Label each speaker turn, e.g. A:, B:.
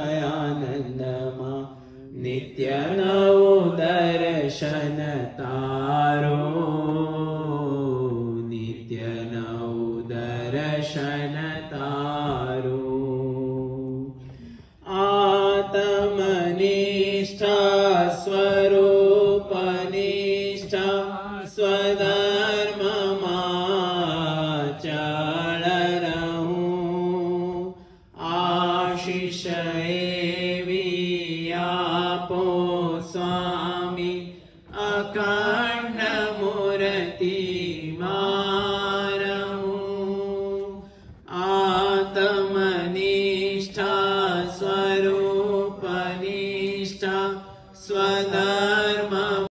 A: दयानन्दमा नित्य नवो दर्शन तारो नित्य नवो दर्शन तारो आत्मनिष्ठा स्वरूपनिष्ठा स्वधर्ममाचा शिषये विपो स्वामी अकर्णमुरति मार आतमनिष्ठा स्वरोपनिष्ठा स्वधर्म